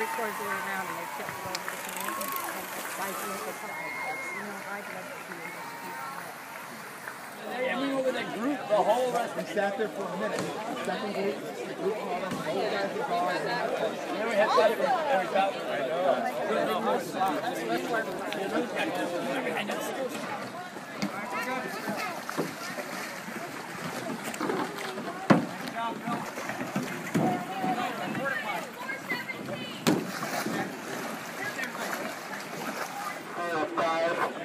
three quarters of the way around and they tipped it over the canoe and the guys look at something. You know, I'd love to be able to do that. They went over the group the whole rest We sat there for a minute. The second group, the group called us, the whole guys were gone. and then Then we had five every